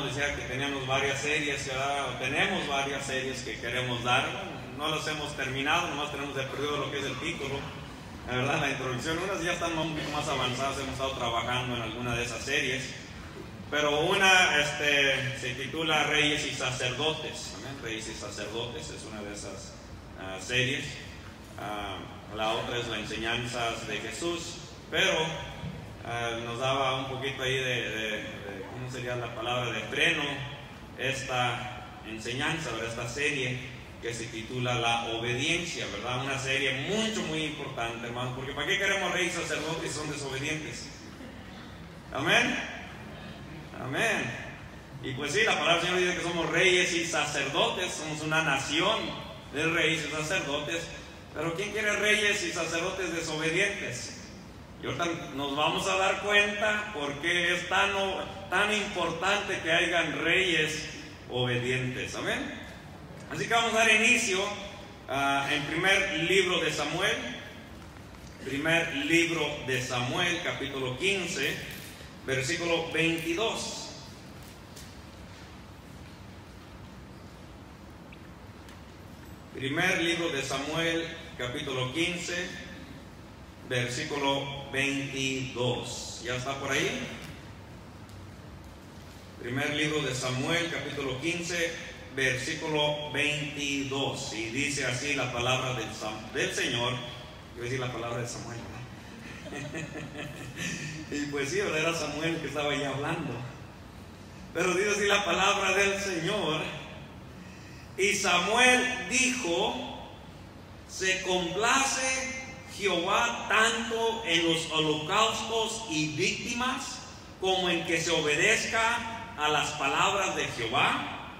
decía que teníamos varias series, ¿verdad? tenemos varias series que queremos dar. No las hemos terminado, nomás tenemos de perdido lo que es el título. La verdad, la introducción, unas ya están un poquito más avanzadas, hemos estado trabajando en alguna de esas series. Pero una este, se titula Reyes y Sacerdotes. Reyes y Sacerdotes es una de esas ah, series. Ah, la otra es la enseñanzas de Jesús. Pero ah, nos daba un poquito ahí de sería la palabra de freno, esta enseñanza, esta serie que se titula La obediencia, ¿verdad? Una serie mucho, muy importante, hermano, porque ¿para qué queremos reyes sacerdotes si son desobedientes? Amén. Amén. Y pues sí, la palabra del Señor dice que somos reyes y sacerdotes, somos una nación de reyes y sacerdotes, pero ¿quién quiere reyes y sacerdotes desobedientes? Y ahorita nos vamos a dar cuenta por qué es tan, tan importante que hayan reyes obedientes. Amén. Así que vamos a dar inicio uh, en primer libro de Samuel. Primer libro de Samuel, capítulo 15, versículo 22. Primer libro de Samuel, capítulo 15 versículo 22. ¿Ya está por ahí? Primer libro de Samuel, capítulo 15, versículo 22. Y dice así la palabra del, Señor. Yo decir la palabra de Samuel. y pues sí, era Samuel que estaba ahí hablando. Pero dice así la palabra del Señor. Y Samuel dijo, se complace Jehová tanto en los holocaustos y víctimas como en que se obedezca a las palabras de Jehová?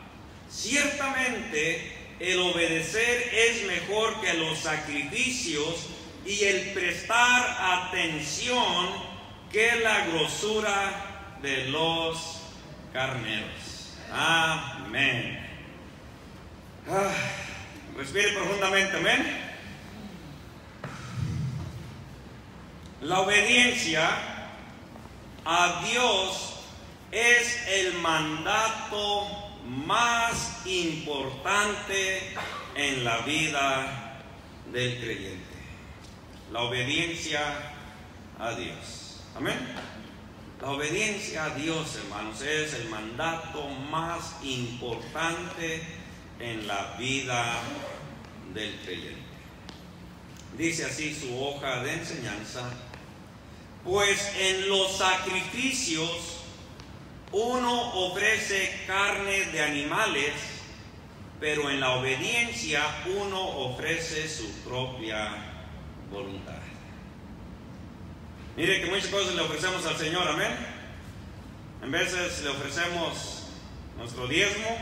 Ciertamente el obedecer es mejor que los sacrificios y el prestar atención que la grosura de los carneros. Amén. Ah, respire profundamente, amén. La obediencia a Dios es el mandato más importante en la vida del creyente. La obediencia a Dios. Amén. La obediencia a Dios, hermanos, es el mandato más importante en la vida del creyente. Dice así su hoja de enseñanza pues en los sacrificios uno ofrece carne de animales, pero en la obediencia uno ofrece su propia voluntad. Mire que muchas cosas le ofrecemos al Señor, amén. En veces le ofrecemos nuestro diezmo,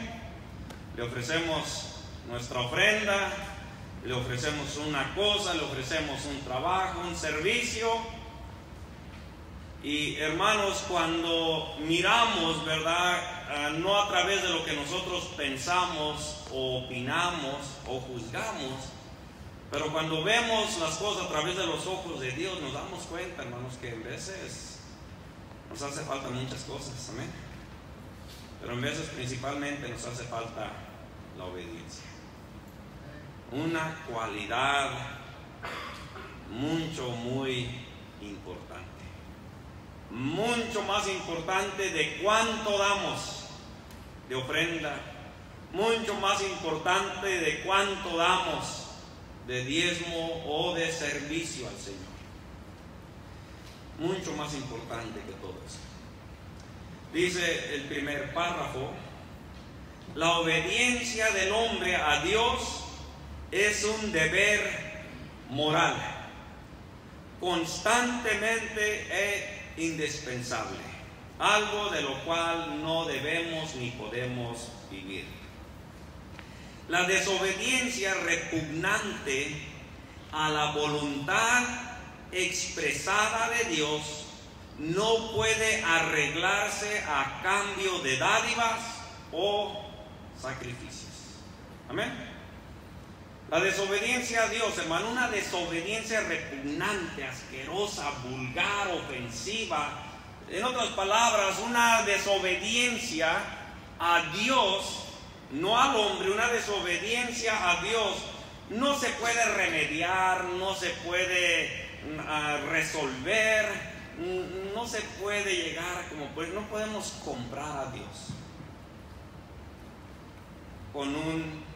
le ofrecemos nuestra ofrenda, le ofrecemos una cosa, le ofrecemos un trabajo, un servicio y hermanos, cuando miramos, ¿verdad? Ah, no a través de lo que nosotros pensamos o opinamos o juzgamos, pero cuando vemos las cosas a través de los ojos de Dios, nos damos cuenta, hermanos, que en veces nos hace falta muchas cosas, amén. Pero en veces principalmente nos hace falta la obediencia. Una cualidad mucho, muy importante mucho más importante de cuánto damos de ofrenda, mucho más importante de cuánto damos de diezmo o de servicio al Señor. Mucho más importante que todo eso. Dice el primer párrafo, la obediencia del hombre a Dios es un deber moral. Constantemente indispensable, algo de lo cual no debemos ni podemos vivir. La desobediencia repugnante a la voluntad expresada de Dios no puede arreglarse a cambio de dádivas o sacrificios. Amén. La desobediencia a Dios, hermano, una desobediencia repugnante, asquerosa, vulgar, ofensiva. En otras palabras, una desobediencia a Dios, no al hombre, una desobediencia a Dios, no se puede remediar, no se puede mm, resolver, mm, no se puede llegar como pues no podemos comprar a Dios con un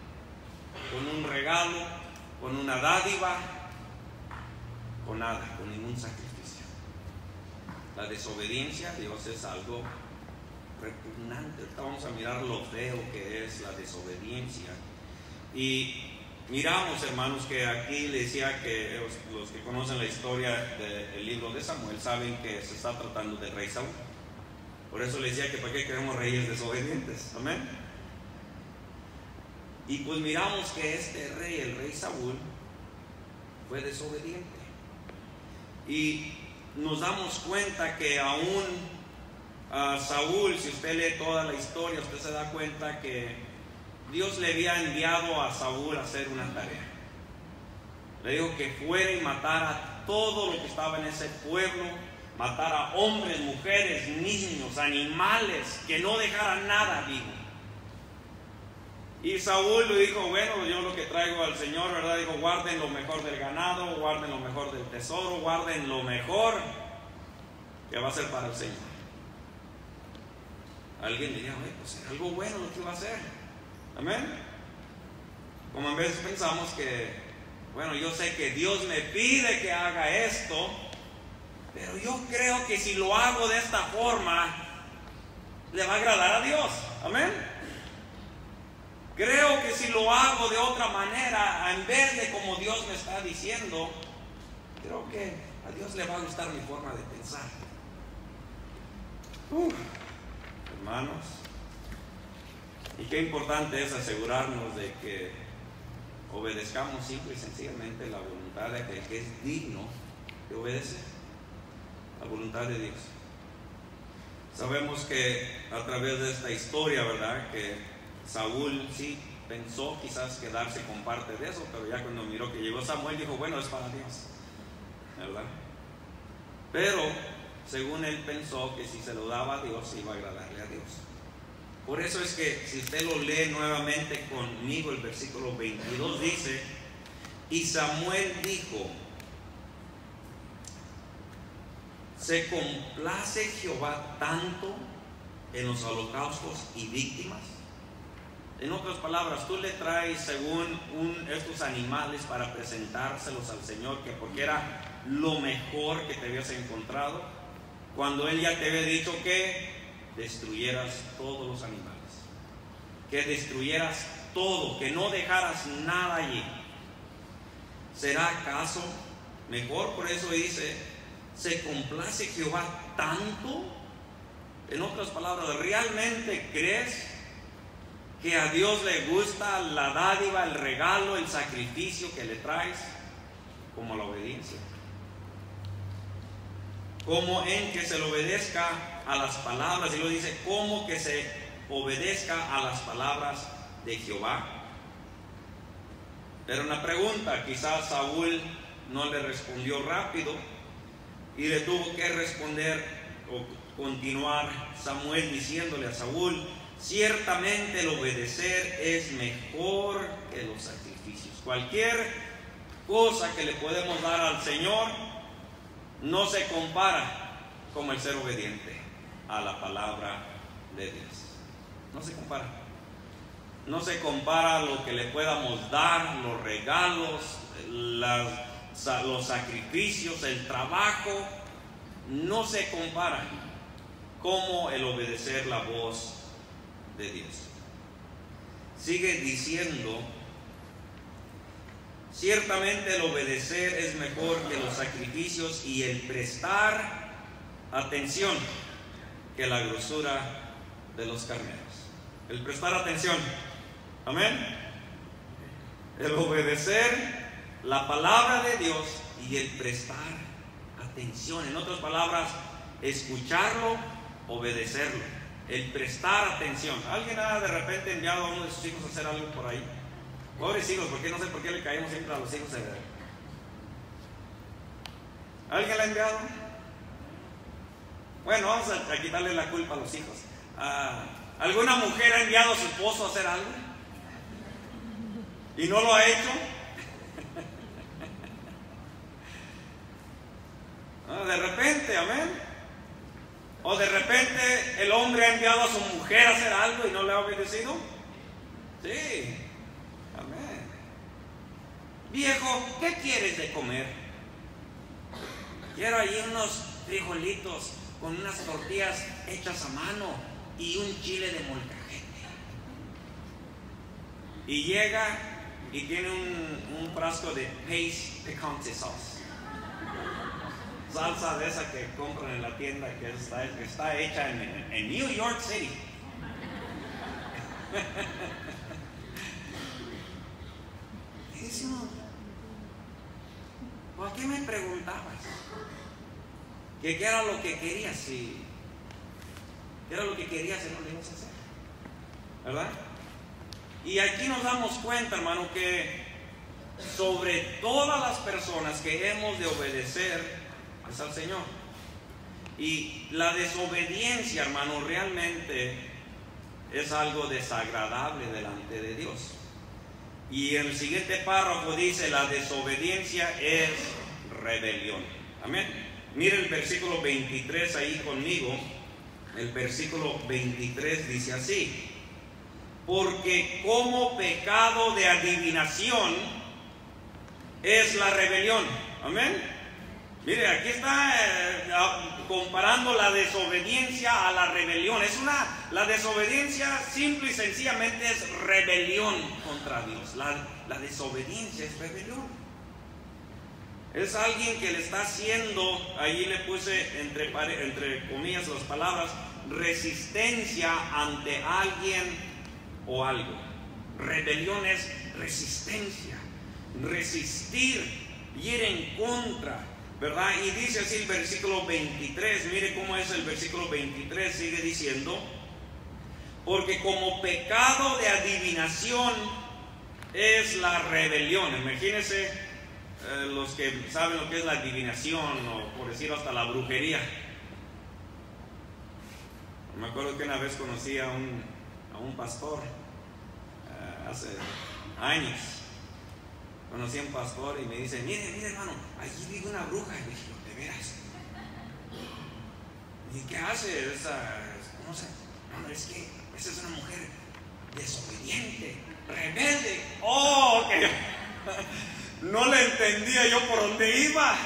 con un regalo, con una dádiva, con nada, con ningún sacrificio. La desobediencia a Dios es algo repugnante. Ahorita vamos a mirar lo feo que es la desobediencia. Y miramos, hermanos, que aquí le decía que los, que conocen la historia del libro de Samuel saben que se está tratando del rey Saúl. Por eso le decía que para qué queremos reyes desobedientes. Amén. Y pues miramos que este rey, el rey Saúl, fue desobediente. Y nos damos cuenta que aún a Saúl, si usted lee toda la historia, usted se da cuenta que Dios le había enviado a Saúl a hacer una tarea. Le dijo que fuera y matara todo lo que estaba en ese pueblo, matara hombres, mujeres, niños, animales, que no dejara nada vivo. Y Saúl le dijo, bueno, yo lo que traigo al Señor, ¿verdad? Dijo, guarden lo mejor del ganado, guarden lo mejor del tesoro, guarden lo mejor que va a ser para el Señor. Alguien diría, oye, pues era algo bueno lo que iba a hacer. Amén. Como en veces pensamos que, bueno, yo sé que Dios me pide que haga esto, pero yo creo que si lo hago de esta forma, le va a agradar a Dios. Amén. Creo que si lo hago de otra manera, en vez de como Dios me está diciendo, creo que a Dios le va a gustar mi forma de pensar. hermanos, y qué importante es asegurarnos de que obedezcamos simple y sencillamente la voluntad de aquel que es digno de obedecer, la voluntad de Dios. Sabemos que a través de esta historia, ¿verdad? Que Saúl sí pensó quizás quedarse con parte de eso, pero ya cuando miró que llegó Samuel dijo, bueno, es para Dios. ¿Verdad? Pero según él pensó que si se lo daba a Dios iba a agradarle a Dios. Por eso es que si usted lo lee nuevamente conmigo, el versículo 22 dice, y Samuel dijo, se complace Jehová tanto en los holocaustos y víctimas en otras palabras, tú le traes según estos animales para presentárselos al Señor, que porque era lo mejor que te habías encontrado, cuando Él ya te había dicho que destruyeras todos los animales, que destruyeras todo, que no dejaras nada allí. ¿Será acaso mejor? Por eso dice, ¿se complace Jehová tanto? En otras palabras, ¿realmente crees que a Dios le gusta la dádiva, el regalo, el sacrificio que le traes, como la obediencia. Como en que se le obedezca a las palabras, y lo dice, como que se obedezca a las palabras de Jehová. Era una pregunta, quizás Saúl no le respondió rápido y le tuvo que responder o continuar Samuel diciéndole a Saúl, Ciertamente el obedecer es mejor que los sacrificios. Cualquier cosa que le podemos dar al Señor no se compara como el ser obediente a la palabra de Dios. No se compara. No se compara lo que le podamos dar, los regalos, los sacrificios, el trabajo. No se compara como el obedecer la voz de Dios. Sigue diciendo, ciertamente el obedecer es mejor que los sacrificios y el prestar atención que la grosura de los carneros. El prestar atención. Amén. El obedecer la palabra de Dios y el prestar atención. En otras palabras, escucharlo, obedecerlo el prestar atención. ¿Alguien ha de repente enviado a uno de sus hijos a hacer algo por ahí? Pobres hijos, porque no sé por qué le caemos siempre a los hijos. ¿Alguien le ha enviado? Bueno, vamos a, quitarle la culpa a los hijos. Ah, ¿Alguna mujer ha enviado a su esposo a hacer algo? ¿Y no lo ha hecho? Ah, de repente, amén. O de repente el hombre ha enviado a su mujer a hacer algo y no le ha obedecido. Sí, amén. Viejo, ¿qué quieres de comer? Quiero ahí unos frijolitos con unas tortillas hechas a mano y un chile de molcajete. Y llega y tiene un, frasco de paste picante sauce salsa de esa que compran en la tienda que está, está hecha en, en, New York City. ¿por qué me preguntabas? ¿Qué, ¿Qué era lo que querías? Si, ¿Qué era lo que querías y no lo ibas a hacer? ¿Verdad? Y aquí nos damos cuenta, hermano, que sobre todas las personas que hemos de obedecer, al Señor. Y la desobediencia, hermano, realmente es algo desagradable delante de Dios. Y el siguiente párrafo dice, la desobediencia es rebelión. Amén. Mire el versículo 23 ahí conmigo. El versículo 23 dice así. Porque como pecado de adivinación es la rebelión. Amén. Mire, aquí está eh, comparando la desobediencia a la rebelión. Es una, la desobediencia simple y sencillamente es rebelión contra Dios. La, la desobediencia es rebelión. Es alguien que le está haciendo, ahí le puse entre, entre comillas las palabras, resistencia ante alguien o algo. Rebelión es resistencia, resistir, ir en contra Y dice así el versículo 23, mire cómo es el versículo 23, sigue diciendo, porque como pecado de adivinación es la rebelión. Imagínense eh, los que saben lo que es la adivinación, o por decirlo hasta la brujería. Me acuerdo que una vez conocí a un, a un pastor eh, hace años conocí a un pastor y me dice, mire, mire hermano, allí vive una bruja. Y dije, ¿de veras? ¿Y qué hace esa? No sé, no, es que esa es una mujer desobediente, rebelde. Oh, que no le entendía yo por dónde iba.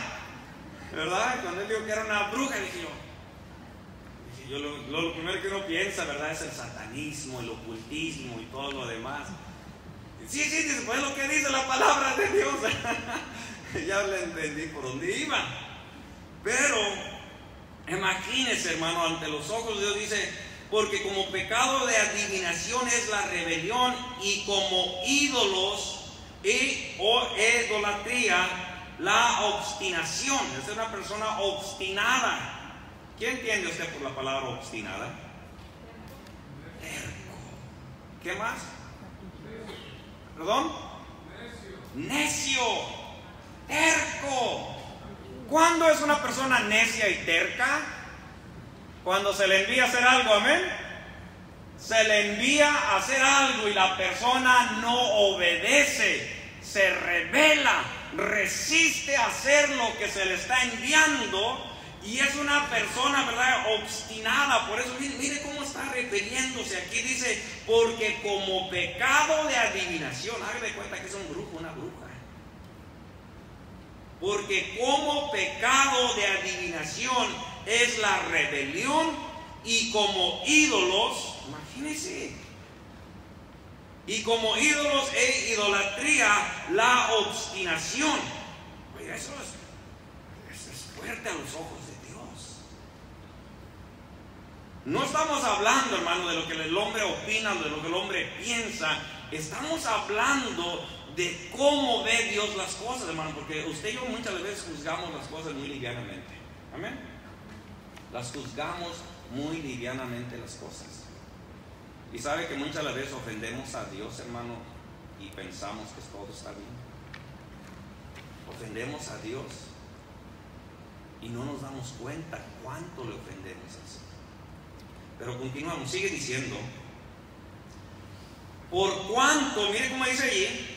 ¿Verdad? Cuando él dijo que era una bruja, dije yo, yo lo, lo primero que uno piensa, ¿verdad? Es el satanismo, el ocultismo y todo lo demás. Sí, sí, después lo que dice la palabra de Dios. ya le entendí por dónde iba. Pero, imagínese, hermano, ante los ojos de Dios dice, porque como pecado de adivinación es la rebelión y como ídolos y, o idolatría la obstinación. Es una persona obstinada. ¿Qué entiende usted por la palabra obstinada? ¿Qué más? ¿Perdón? Necio. Terco. ¿Cuándo es una persona necia y terca? Cuando se le envía a hacer algo, amén. Se le envía a hacer algo y la persona no obedece, se revela, resiste a hacer lo que se le está enviando y es una persona, ¿verdad? Obstinada. Por eso, mire, cómo está refiriéndose. Aquí dice, porque como pecado de adivinación, haga de cuenta que es un brujo, una bruja. Porque como pecado de adivinación es la rebelión y como ídolos, imagínense, y como ídolos e idolatría la obstinación. Oiga, eso es, eso es fuerte a los ojos No estamos hablando, hermano, de lo que el hombre opina, de lo que el hombre piensa. Estamos hablando de cómo ve Dios las cosas, hermano, porque usted y yo muchas veces juzgamos las cosas muy livianamente. Amén. Las juzgamos muy livianamente las cosas. Y sabe que muchas veces ofendemos a Dios, hermano, y pensamos que todo está bien. Ofendemos a Dios y no nos damos cuenta cuánto le ofendemos a Pero continuamos, sigue diciendo, Por cuanto, mire cómo dice allí,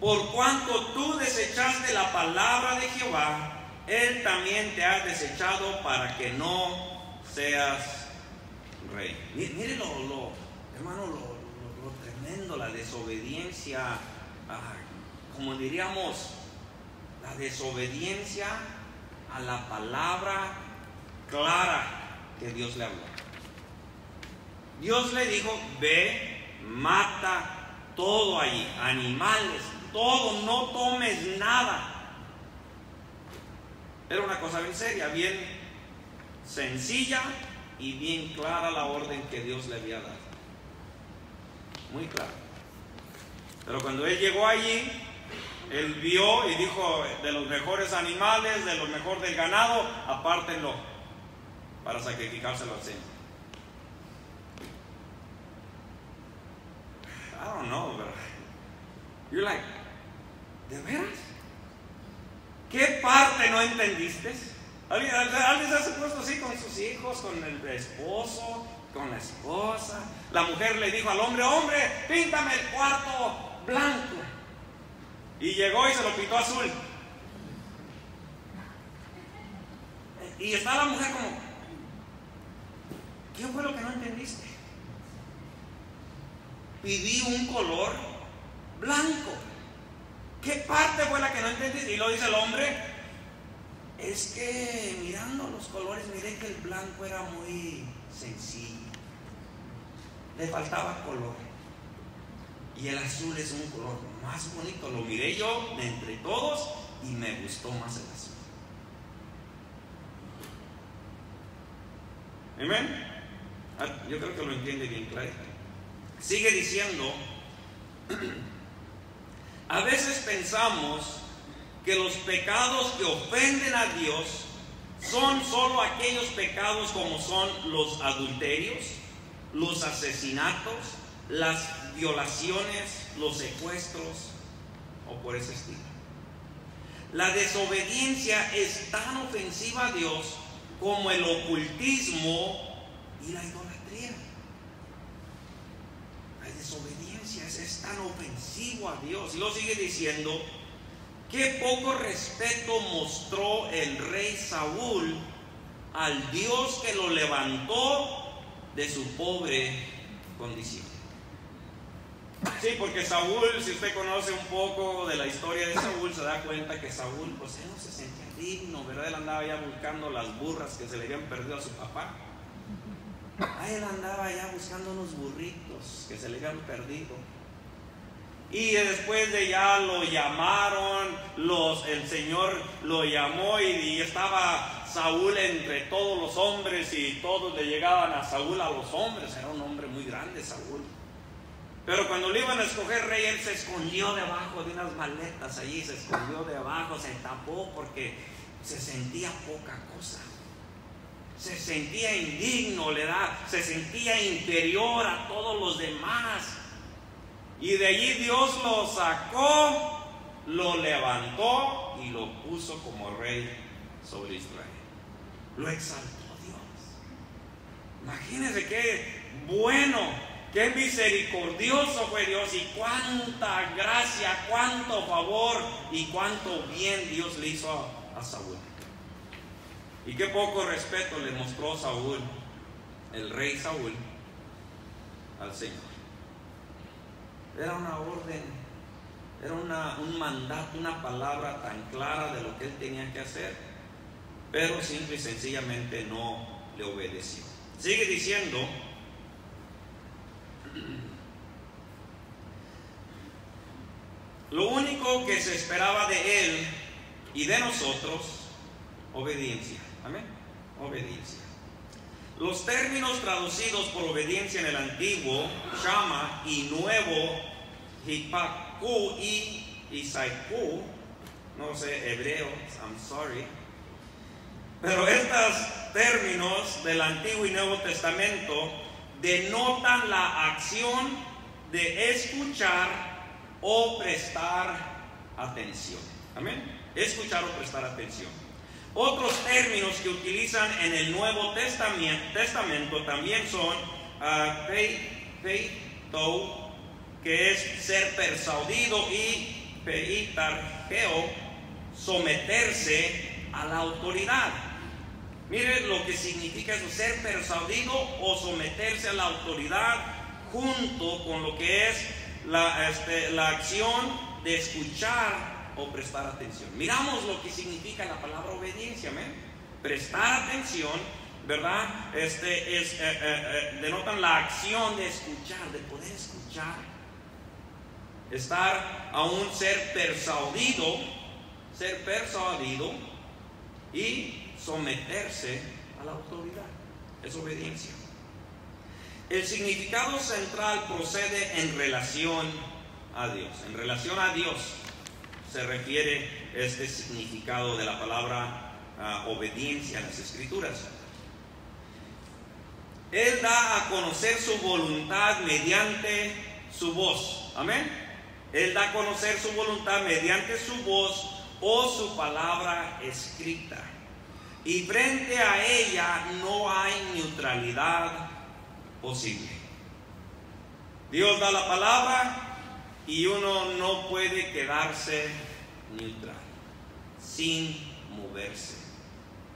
por cuanto tú desechaste la palabra de Jehová, Él también te ha desechado para que no seas rey. Mire, lo, hermano, lo, tremendo, la desobediencia, como diríamos, la desobediencia a la palabra clara que Dios le habló. Dios le dijo, ve, mata todo allí, animales, todo, no tomes nada. Era una cosa bien seria, bien sencilla y bien clara la orden que Dios le había dado. Muy clara. Pero cuando él llegó allí, él vio y dijo, de los mejores animales, de los mejores del ganado, apártenlo para sacrificárselo al Señor. I don't know, but you're like, ¿de veras? ¿Qué parte no entendiste? ¿Alguien, ¿Alguien se ha puesto así con sus hijos, con el esposo, con la esposa? La mujer le dijo al hombre, hombre, píntame el cuarto blanco. Y llegó y se lo pintó azul. Y está la mujer como, ¿qué fue lo que no entendiste? Pidí un color blanco. ¿Qué parte fue la que no entendiste? Y lo dice el hombre, es que mirando los colores miré que el blanco era muy sencillo. Le faltaba color. Y el azul es un color más bonito. Lo miré yo de entre todos y me gustó más el azul. Amén. Ah, yo creo que lo entiende bien claro. Sigue diciendo, a veces pensamos que los pecados que ofenden a Dios son solo aquellos pecados como son los adulterios, los asesinatos, las violaciones, los secuestros o por ese estilo. La desobediencia es tan ofensiva a Dios como el ocultismo y la idolatría. Desobediencia es, tan ofensivo a Dios. Y lo sigue diciendo, Qué poco respeto mostró el rey Saúl al Dios que lo levantó de su pobre condición. Sí, porque Saúl, si usted conoce un poco de la historia de Saúl, se da cuenta que Saúl, pues él no se sentía digno, ¿verdad? Él andaba ya buscando las burras que se le habían perdido a su papá. A él andaba ya buscando unos burritos que se le habían perdido. Y después de ya lo llamaron, los, el Señor lo llamó y, estaba Saúl entre todos los hombres y todos le llegaban a Saúl a los hombres. Era un hombre muy grande Saúl. Pero cuando le iban a escoger rey, él se escondió debajo de unas maletas allí, se escondió debajo, se tapó porque se sentía poca cosa. Se sentía indigno, le da, se sentía inferior a todos los demás. Y de allí Dios lo sacó, lo levantó y lo puso como rey sobre Israel. Lo exaltó Dios. Imagínense qué bueno, qué misericordioso fue Dios y cuánta gracia, cuánto favor y cuánto bien Dios le hizo a, a Saúl. Y qué poco respeto le mostró Saúl, el rey Saúl, al Señor. Era una orden, era un mandato, una palabra tan clara de lo que él tenía que hacer, pero simple y sencillamente no le obedeció. Sigue diciendo, lo único que se esperaba de él y de nosotros, obediencia. Amén. Obediencia. Los términos traducidos por obediencia en el antiguo, Shama, y nuevo, Hipaku y Isaiku, no sé, hebreo, I'm sorry. Pero estos términos del Antiguo y Nuevo Testamento denotan la acción de escuchar o prestar atención. Amén. Escuchar o prestar atención. Otros términos que utilizan en el Nuevo Testamento, también son uh, que es ser persuadido y peitargeo, someterse a la autoridad. Mire lo que significa eso, ser persuadido o someterse a la autoridad junto con lo que es la, este, la acción de escuchar o prestar atención. Miramos lo que significa la palabra obediencia. Prestar atención, ¿verdad? Este es, eh, eh, eh, denotan la acción de escuchar, de poder escuchar. Estar a un ser persuadido, ser persuadido y someterse a la autoridad. Es obediencia. El significado central procede en relación a Dios. En relación a Dios se refiere este significado de la palabra ah, obediencia a las escrituras. Él da a conocer su voluntad mediante su voz. Amén. Él da a conocer su voluntad mediante su voz o su palabra escrita. Y frente a ella no hay neutralidad posible. Dios da la palabra y uno no puede quedarse neutral, sin moverse.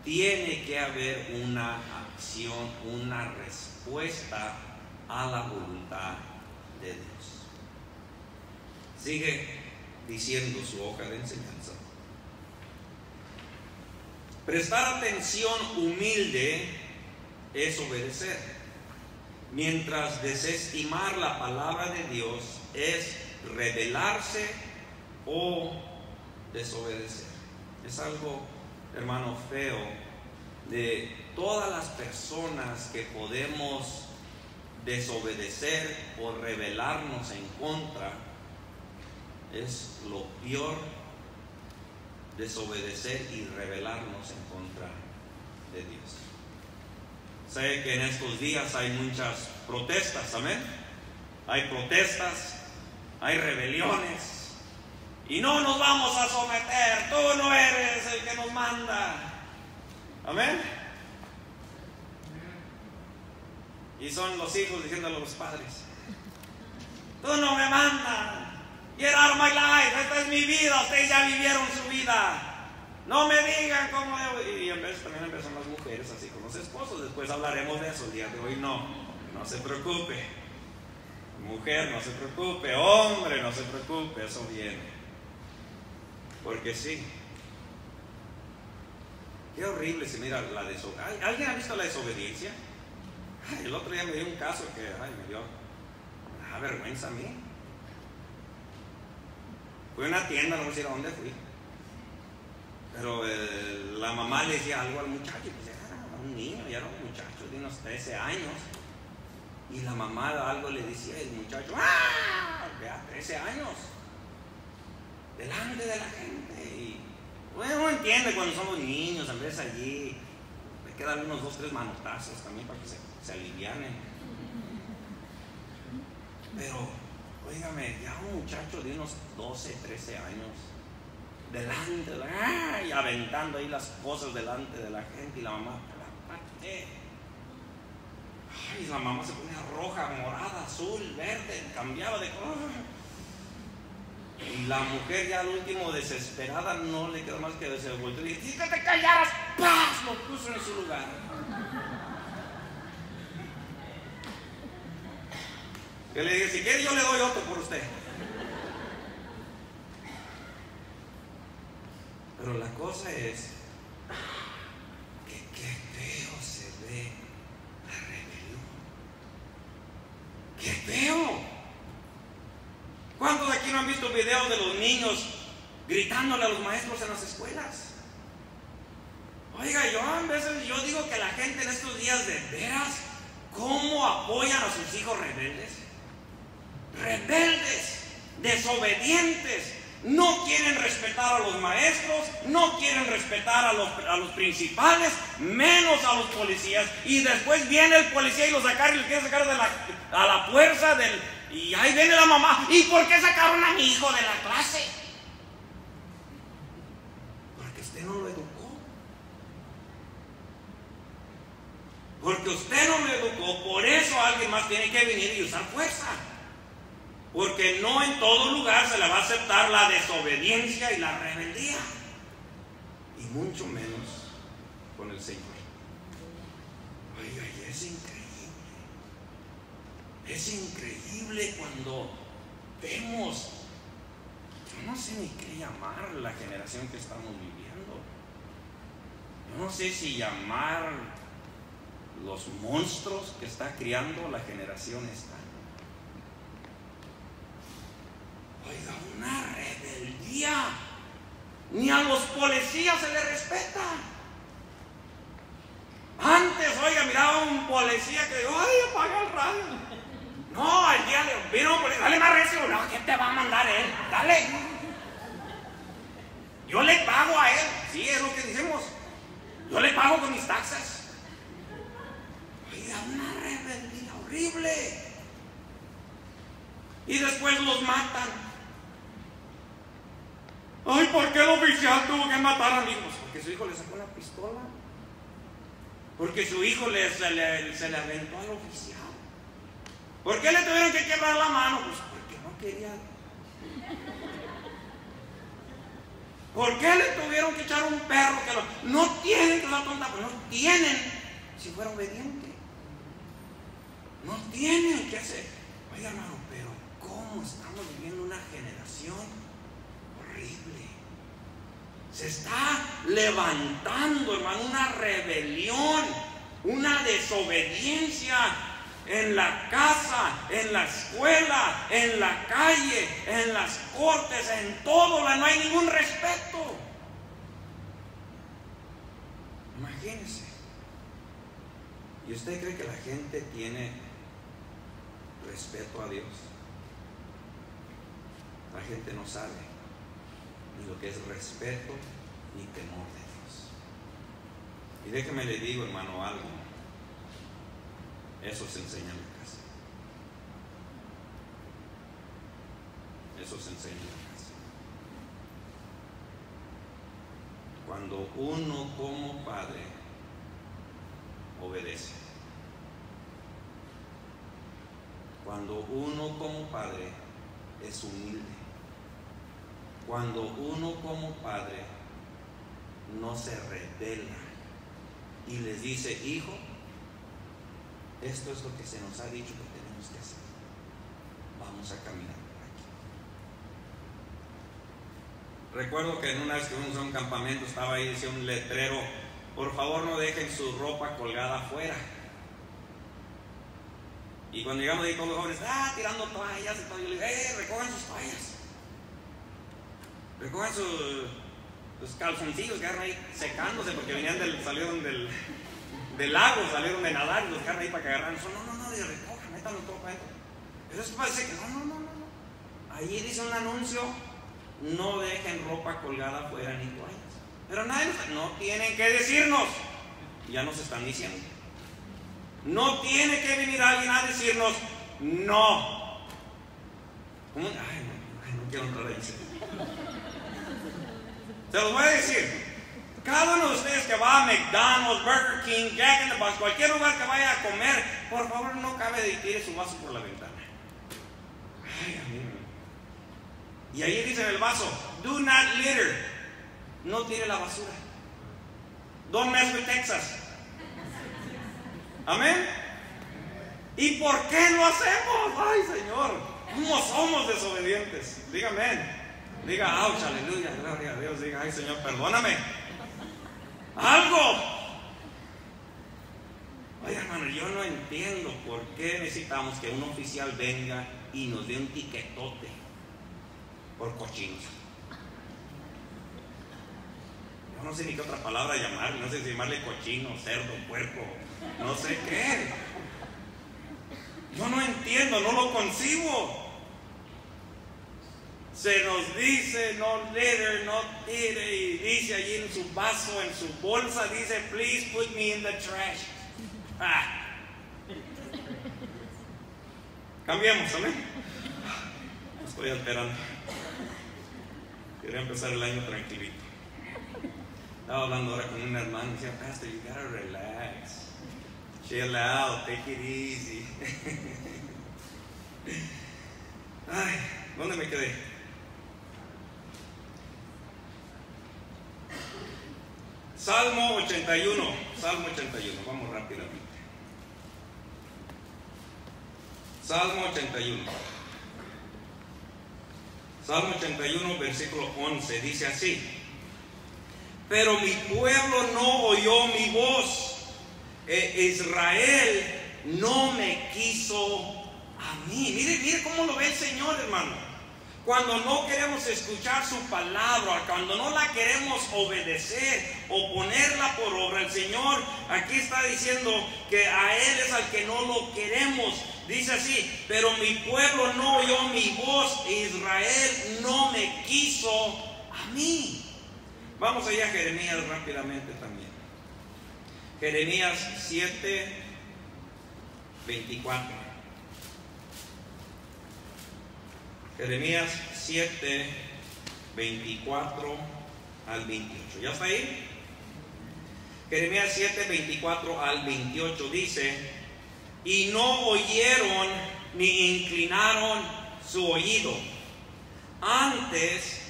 Tiene que haber una acción, una respuesta a la voluntad de Dios. Sigue diciendo su hoja de enseñanza. Prestar atención humilde es obedecer, mientras desestimar la palabra de Dios es rebelarse o desobedecer. Es algo, hermano, feo de todas las personas que podemos desobedecer o rebelarnos en contra. Es lo peor desobedecer y rebelarnos en contra de Dios. Sé que en estos días hay muchas protestas, amén. Hay protestas hay rebeliones. Y no nos vamos a someter, tú no eres el que nos manda. Amén. Y son los hijos diciéndole a los padres, tú no me mandas. Get out of my life, esta es mi vida, ustedes ya vivieron su vida. No me digan cómo Y en vez también empiezan las mujeres así con los esposos. Después hablaremos de eso el día de hoy. No, no se preocupe. Mujer, no se preocupe. Hombre, no se preocupe. Eso viene. Porque sí. Qué horrible se mira la desobediencia. ¿Alguien ha visto la desobediencia? el otro día me dio un caso que me dio ah, vergüenza a mí. Fui a una tienda, no sé a dónde fui. Pero eh, la mamá decía algo al muchacho. Pues era un niño, ya era un muchacho de unos 13 años. Y la mamá algo le decía al muchacho, ¡ah! Vea, 13 años, delante de la gente. Bueno, uno entiende cuando somos niños, en vez allí, hay que darle unos dos, tres manotazos también para que se, se alivianen. Pero, oígame, ya un muchacho de unos 12, 13 años, delante, de y aventando ahí las cosas delante de la gente, y la mamá, la y la mamá se ponía roja, morada, azul, verde, cambiaba de color. Y la mujer ya al último desesperada no le quedó más que se volteó y dijo, que te callaras, ¡paz! Lo puso en su lugar. Que le dije, si quiere yo le doy otro por usted. Pero la cosa es ¡Qué feo! ¿Cuántos de aquí no han visto videos de los niños gritándole a los maestros en las escuelas? Oiga, yo a veces yo digo que la gente en estos días de veras, ¿cómo apoyan a sus hijos rebeldes? Rebeldes, desobedientes, no quieren respetar a los maestros, no quieren respetar a los, a los principales, menos a los policías. Y después viene el policía y los saca y los quiere sacar de la, a la fuerza del... Y ahí viene la mamá. ¿Y por qué sacaron a mi hijo de la clase? Porque usted no lo educó. Porque usted no lo educó. Por eso alguien más tiene que venir y usar fuerza. Porque no en todo lugar se le va a aceptar la desobediencia y la rebeldía. Y mucho menos con el Señor. Oiga, y es increíble. Es increíble cuando vemos, yo no sé ni qué llamar la generación que estamos viviendo. Yo no sé si llamar los monstruos que está criando la generación esta. Oiga, una rebeldía. Ni a los policías se le respeta. Antes, oiga, miraba un policía que dijo, ay, apaga el radio. No, al día le vino un policía, dale más recio. No, ¿quién te va a mandar él? Dale. Yo le pago a él. Sí, es lo que decimos. Yo le pago con mis taxas. Oiga, una rebeldía horrible. Y después los matan. Ay, ¿por qué el oficial tuvo que matar a mi hijo? Porque su hijo le sacó la pistola. Porque su hijo le, se, le, se le aventó al oficial. ¿Por qué le tuvieron que quebrar la mano? Pues porque no quería. ¿Por qué le tuvieron que echar un perro que lo... No tienen que usar tonta, pues no tienen si fuera obediente. No tienen que hacer. Oiga, hermano, pero ¿cómo estamos viviendo una generación se está levantando, hermano, una rebelión, una desobediencia en la casa, en la escuela, en la calle, en las cortes, en todo, no hay ningún respeto. Imagínense. ¿Y usted cree que la gente tiene respeto a Dios? La gente no sabe ni lo que es respeto ni temor de Dios. Y déjeme le digo, hermano, algo. Eso se enseña en la casa. Eso se enseña en la casa. Cuando uno como padre obedece. Cuando uno como padre es humilde cuando uno como padre no se revela y les dice, hijo, esto es lo que se nos ha dicho que tenemos que hacer. Vamos a caminar por aquí. Recuerdo que en una vez que fuimos a un campamento estaba ahí, decía un letrero, por favor no dejen su ropa colgada afuera. Y cuando llegamos ahí con los jóvenes, ah, tirando toallas y todo, yo le dije, eh, recojan sus toallas recogen sus, calzoncillos, quedaron ahí secándose porque venían del, salieron del, del lago, salieron de nadar y los quedaron ahí para que agarraran. No, no, no, y recojan, métanlo todo para adentro. Pero eso parece que no, no, no, no. Ahí dice un anuncio, no dejen ropa colgada afuera ni toallas. Pero nadie, no tienen que decirnos. Ya nos están diciendo. No tiene que venir alguien a decirnos, no. Ay, no, ay, no quiero entrar ahí. Se los voy a decir. Cada uno de ustedes que va a McDonald's, Burger King, Jack in the Box, cualquier lugar que vaya a comer, por favor no cabe de tire su vaso por la ventana. Ay, Y ahí dice en el vaso, do not litter. No tire la basura. Don't mess with Texas. Amén. ¿Y por qué lo hacemos? Ay, Señor, ¿cómo somos desobedientes? Dígame. Diga, ouch, aleluya, gloria a Dios. Diga, ay Señor, perdóname. Algo. Oye, hermano, yo no entiendo por qué necesitamos que un oficial venga y nos dé un tiquetote por cochinos. Yo no sé ni qué otra palabra llamarle, no sé si llamarle cochino, cerdo, puerco, no sé qué. Yo no entiendo, no lo concibo se nos dice no litter, no tire, y dice allí en su vaso, en su bolsa, dice, please put me in the trash. Ah. Cambiemos, amén. Estoy alterando. Quería empezar el año tranquilito. Estaba hablando ahora con un hermano y decía, Pastor, you gotta relax. Chill out, take it easy. Ay, ¿Dónde me quedé? Salmo 81, Salmo 81, vamos rápidamente. Salmo 81. Salmo 81, versículo 11, dice así. Pero mi pueblo no oyó mi voz. E Israel no me quiso a mí. Mire, mire cómo lo ve el Señor, hermano. Cuando no queremos escuchar su palabra, cuando no la queremos obedecer o ponerla por obra, el Señor aquí está diciendo que a Él es al que no lo queremos. Dice así, pero mi pueblo no oyó mi voz, Israel no me quiso a mí. Vamos allá a Jeremías rápidamente también. Jeremías 7, 24. Jeremías 7, 24 al 28. ¿Ya está ahí? Jeremías 7, 24 al 28 dice, y no oyeron ni inclinaron su oído. Antes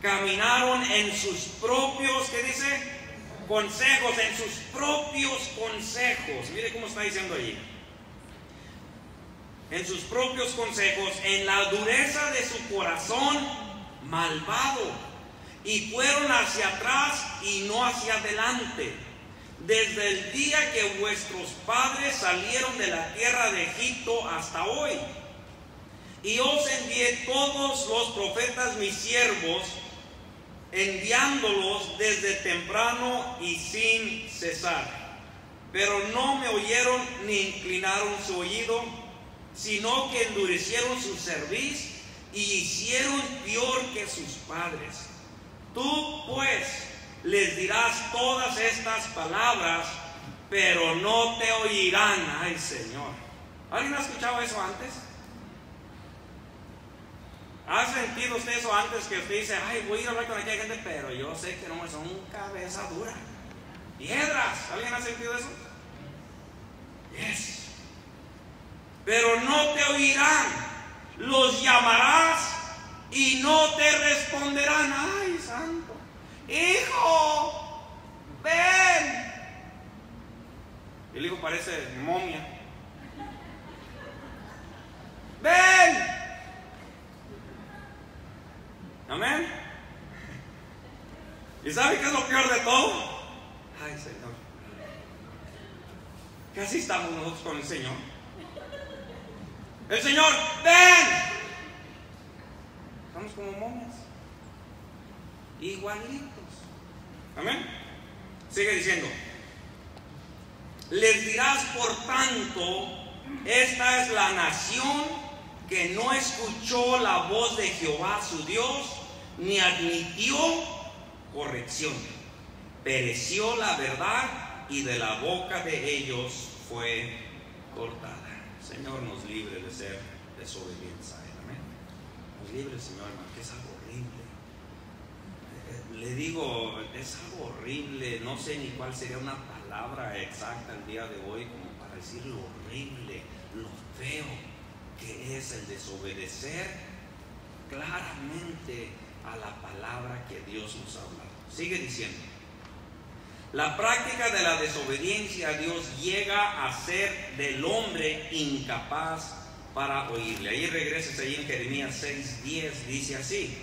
caminaron en sus propios, ¿qué dice? Consejos, en sus propios consejos. Mire cómo está diciendo allí en sus propios consejos, en la dureza de su corazón malvado, y fueron hacia atrás y no hacia adelante. Desde el día que vuestros padres salieron de la tierra de Egipto hasta hoy. Y os envié todos los profetas mis siervos, enviándolos desde temprano y sin cesar. Pero no me oyeron ni inclinaron su oído sino que endurecieron su cerviz y hicieron peor que sus padres. Tú pues les dirás todas estas palabras, pero no te oirán, ay Señor. ¿Alguien ha escuchado eso antes? ¿Ha sentido usted eso antes que usted dice, ay, voy a ir a hablar con aquella gente, pero yo sé que no son cabeza dura? Piedras. ¿Alguien ha sentido eso? Yes pero no te oirán. Los llamarás y no te responderán. Ay, santo. Hijo, ven. El hijo parece momia. Ven. Amén. ¿Y sabe qué es lo peor de todo? Ay, Señor. Casi estamos nosotros con el Señor. El Señor, ven. Estamos como momias. Igualitos. Amén. Sigue diciendo. Les dirás por tanto, esta es la nación que no escuchó la voz de Jehová su Dios, ni admitió corrección. Pereció la verdad y de la boca de ellos fue cortada. Señor nos libre de ser desobedientes a Él. Amén. Nos libre, Señor, que es algo horrible. Eh, le digo, es algo horrible. No sé ni cuál sería una palabra exacta el día de hoy como para decir lo horrible, lo feo que es el desobedecer claramente a la palabra que Dios nos ha hablado. Sigue diciendo. La práctica de la desobediencia a Dios llega a ser del hombre incapaz para oírle. Ahí regresas ahí en Jeremías 6:10, dice así.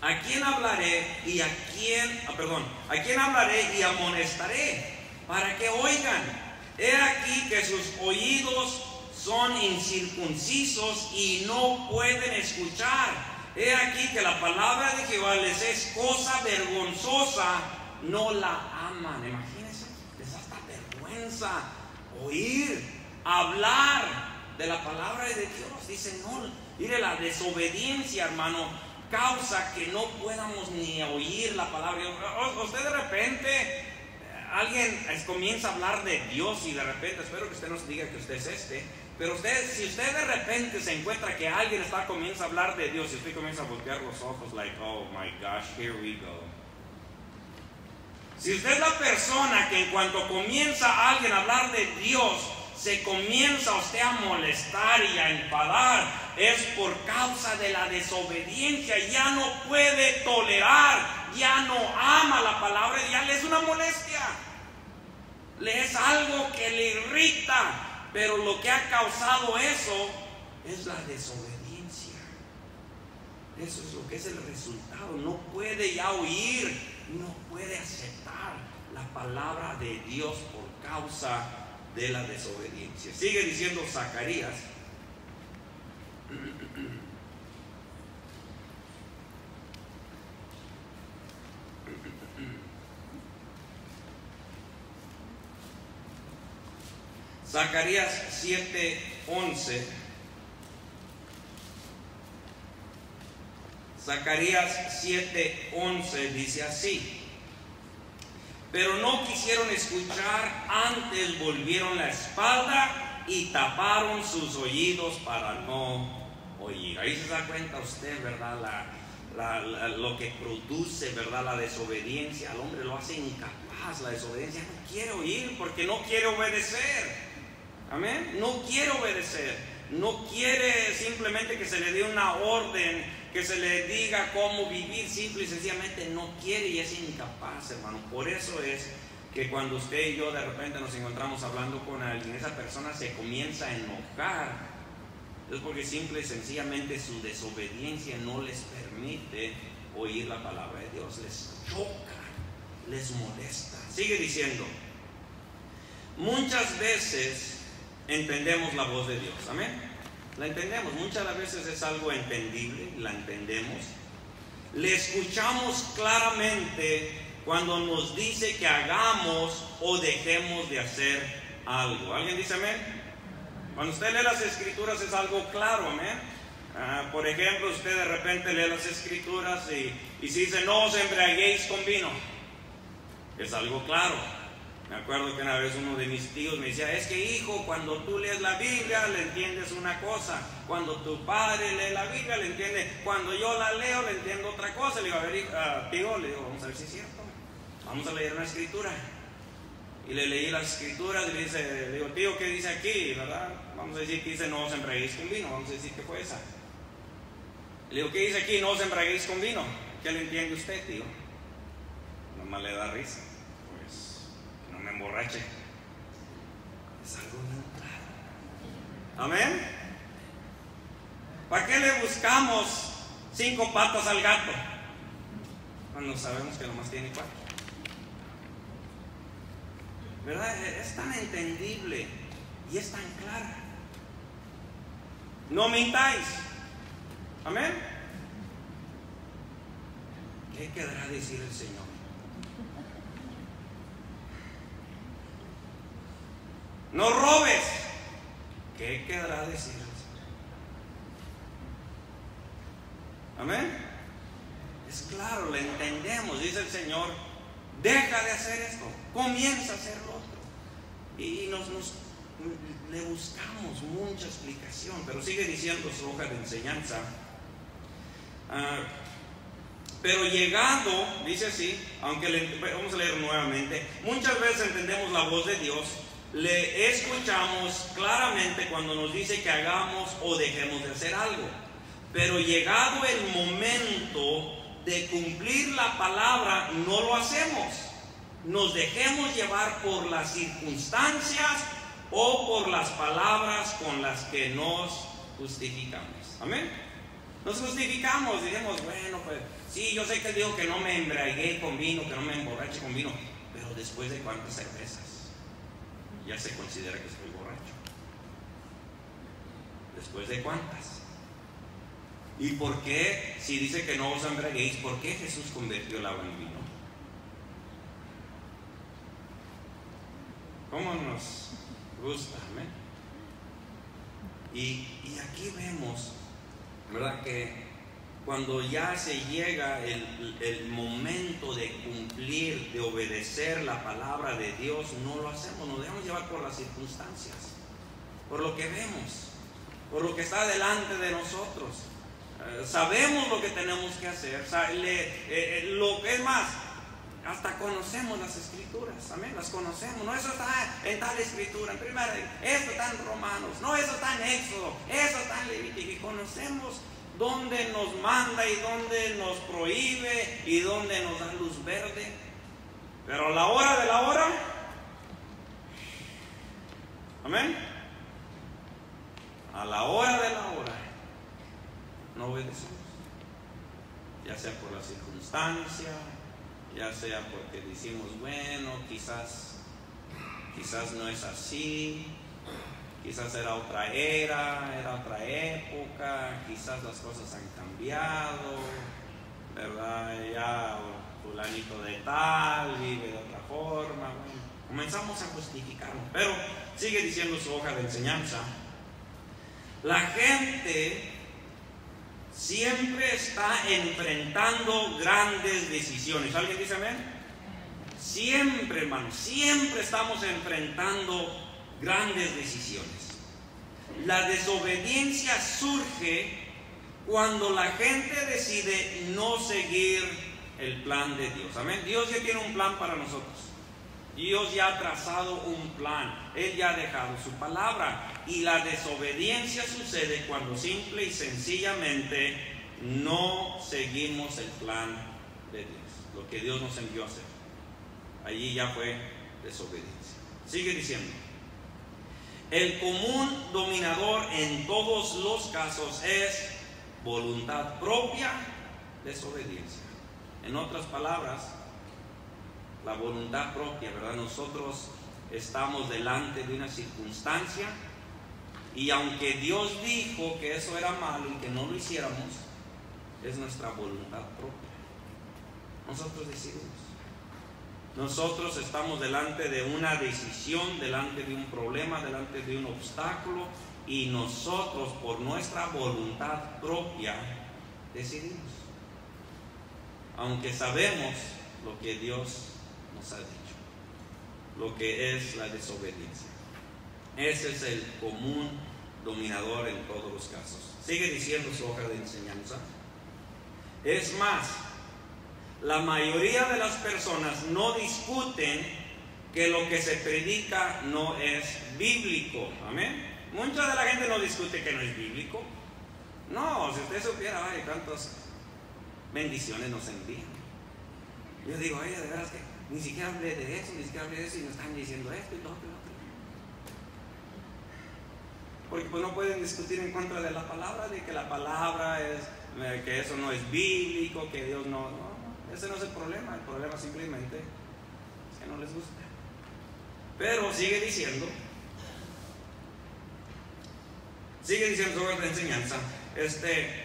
¿A quién hablaré y a quién, ah, perdón, a quién hablaré y amonestaré para que oigan? He aquí que sus oídos son incircuncisos y no pueden escuchar. He aquí que la palabra de Jehová les es cosa vergonzosa no la aman. Imagínense, les da hasta vergüenza oír, hablar de la palabra de Dios. Dicen, no, mire, la desobediencia, hermano, causa que no podamos ni oír la palabra. Usted de repente, alguien comienza a hablar de Dios y de repente, espero que usted nos diga que usted es este, pero usted, si usted de repente se encuentra que alguien está comienza a hablar de Dios y usted comienza a voltear los ojos, like, oh my gosh, here we go. Si usted es la persona que en cuanto comienza alguien a hablar de Dios, se comienza usted a molestar y a enfadar, es por causa de la desobediencia. Ya no puede tolerar, ya no ama la palabra, ya le es una molestia. Le es algo que le irrita, pero lo que ha causado eso es la desobediencia. Eso es lo que es el resultado. No puede ya oír, no puede aceptar palabra de Dios por causa de la desobediencia. Sigue diciendo Zacarías. Zacarías 7:11. Zacarías 7:11 dice así. Pero no quisieron escuchar, antes volvieron la espalda y taparon sus oídos para no oír. Ahí se da cuenta usted, ¿verdad? lo que produce, ¿verdad? La desobediencia al hombre lo hace incapaz. La desobediencia no quiere oír porque no quiere obedecer. Amén. No quiere obedecer. No quiere simplemente que se le dé una orden, que se le diga cómo vivir. Simple y sencillamente no quiere y es incapaz, hermano. Por eso es que cuando usted y yo de repente nos encontramos hablando con alguien, esa persona se comienza a enojar. Es porque simple y sencillamente su desobediencia no les permite oír la palabra de Dios. Les choca, les molesta. Sigue diciendo, muchas veces entendemos la voz de Dios. Amén. La entendemos. Muchas veces es algo entendible, la entendemos. Le escuchamos claramente cuando nos dice que hagamos o dejemos de hacer algo. ¿Alguien dice amén? Cuando usted lee las escrituras es algo claro, amén. Ah, por ejemplo, usted de repente lee las escrituras y, y dice no os embriaguéis con vino, es algo claro. Me acuerdo que una vez uno de mis tíos me decía, es que hijo, cuando tú lees la Biblia le entiendes una cosa, cuando tu padre lee la Biblia le entiende, cuando yo la leo le entiendo otra cosa. Le digo, a ver, uh, tío, le digo, vamos a ver si es cierto, vamos a leer una escritura. Y le leí las escrituras y le, dice, le digo, tío, ¿qué dice aquí? ¿Verdad? Vamos a decir que dice, no os embraguéis con vino, vamos a decir que fue esa. Le digo, ¿qué dice aquí? No os embraguéis con vino. ¿Qué le entiende usted, tío? Nomás le da risa emborrache. Es algo bien claro. Amén. ¿Para qué le buscamos cinco patas al gato? Cuando sabemos que nomás tiene cuatro. ¿Verdad? Es tan entendible y es tan clara. No mintáis. Amén. ¿Qué quedará decir el Señor? No robes. ¿Qué quedará decir? Amén. Es claro, le entendemos, dice el Señor, deja de hacer esto, comienza a hacer lo otro. Y nos, le buscamos mucha explicación, pero sigue diciendo su hoja de enseñanza. Ah, pero llegando, dice así, aunque le, vamos a leer nuevamente, muchas veces entendemos la voz de Dios, le escuchamos claramente cuando nos dice que hagamos o dejemos de hacer algo. Pero llegado el momento de cumplir la palabra, no lo hacemos. Nos dejemos llevar por las circunstancias o por las palabras con las que nos justificamos. Amén. Nos justificamos, diremos, bueno, pues sí, yo sé que digo que no me embriagué con vino, que no me emborrache con vino, pero después de cuántas cervezas ya se considera que estoy borracho. ¿Después de cuántas? ¿Y por qué, si dice que no os embriaguéis, por qué Jesús convirtió el agua en vino? ¿Cómo nos gusta? Amén. Y, y aquí vemos, ¿verdad? Que cuando ya se llega el, momento de cumplir, de obedecer la palabra de Dios, no lo hacemos, nos dejamos llevar por las circunstancias, por lo que vemos, por lo que está delante de nosotros. Eh, sabemos lo que tenemos que hacer, eh, eh, lo que es más, hasta conocemos las escrituras, amén, las conocemos. No, eso está en tal escritura, en primera, esto está en Romanos, no, eso está en Éxodo, eso está en Levítico, y conocemos dónde nos manda y dónde nos prohíbe y dónde nos da luz verde. Pero a la hora de la hora, amén, a la hora de la hora, no obedecemos, ya sea por la circunstancia, ya sea porque decimos, bueno, quizás, quizás no es así, quizás era otra era, era otra época, quizás las cosas han cambiado, ¿verdad? Ya fulanito de tal vive de otra forma, comenzamos a justificarlo, pero sigue diciendo su hoja de enseñanza, la gente siempre está enfrentando grandes decisiones. ¿Alguien dice amén? Siempre, hermano, siempre estamos enfrentando grandes decisiones. La desobediencia surge cuando la gente decide no seguir el plan de Dios. Amén. Dios ya tiene un plan para nosotros. Dios ya ha trazado un plan. Él ya ha dejado su palabra. Y la desobediencia sucede cuando simple y sencillamente no seguimos el plan de Dios, lo que Dios nos envió a hacer. Allí ya fue desobediencia. Sigue diciendo. El común dominador en todos los casos es voluntad propia, desobediencia. En otras palabras, la voluntad propia, ¿verdad? Nosotros estamos delante de una circunstancia y aunque Dios dijo que eso era malo y que no lo hiciéramos, es nuestra voluntad propia. Nosotros decidimos. Nosotros estamos delante de una decisión, delante de un problema, delante de un obstáculo y nosotros por nuestra voluntad propia decidimos. Aunque sabemos lo que Dios nos ha dicho, lo que es la desobediencia. Ese es el común dominador en todos los casos. Sigue diciendo su hoja de enseñanza. Es más, la mayoría de las personas no discuten que lo que se predica no es bíblico. Amén. Mucha de la gente no discute que no es bíblico. No, si usted supiera, ay, cuántas bendiciones nos envían. Yo digo, oye, de veras que ni siquiera hablé de eso, ni siquiera hablé de eso y me están diciendo esto y lo otro porque pues no pueden discutir en contra de la palabra, de que la palabra es, eh, que eso no es bíblico, que Dios no, ese no es el problema, el problema simplemente es que no les gusta. Pero sigue diciendo, sigue diciendo sobre la enseñanza, este,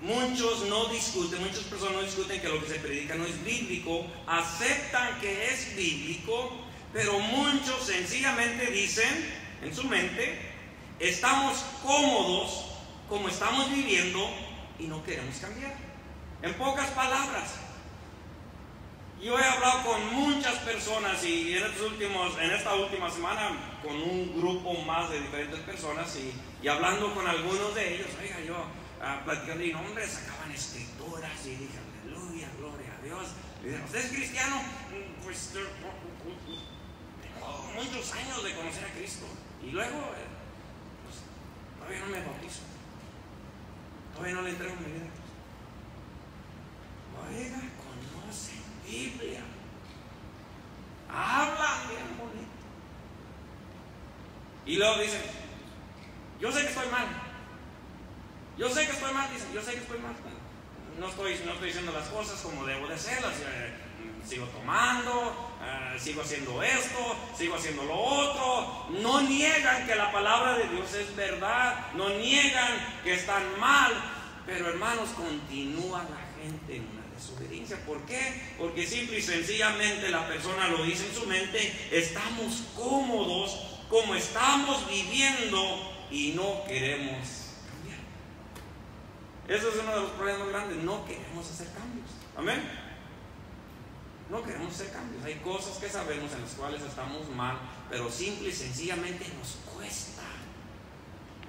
muchos no discuten, muchas personas no discuten que lo que se predica no es bíblico, aceptan que es bíblico, pero muchos sencillamente dicen en su mente, Estamos cómodos como estamos viviendo y no queremos cambiar. En pocas palabras, yo he hablado con muchas personas y en, estos últimos, en esta última semana con un grupo más de diferentes personas y, hablando con algunos de ellos, oiga, yo ah, platicando y no, hombre, sacaban escrituras y dije, aleluya, gloria a Dios. Y dije, ¿usted es cristiano? Mm, pues tengo muchos años de conocer a Cristo. Y luego eh, Todavía no me bautizo. Todavía no le entrego mi vida. Oiga, Biblia. Habla bien bonito. Y luego dicen, yo sé que estoy mal. Yo sé que estoy mal, dicen, yo sé que estoy mal. No estoy, no estoy diciendo las cosas como debo de. Eh, sigo tomando, eh, sigo haciendo esto, sigo haciendo lo otro. No niegan que la palabra de Dios es verdad, no niegan que están mal, pero hermanos, continúa la gente en una desobediencia. ¿Por qué? Porque simple y sencillamente la persona lo dice en su mente, estamos cómodos como estamos viviendo y no queremos cambiar. Eso es uno de los problemas grandes, no queremos hacer cambios. Amén. No queremos hacer cambios. Hay cosas que sabemos en las cuales estamos mal, pero simple y sencillamente nos cuesta.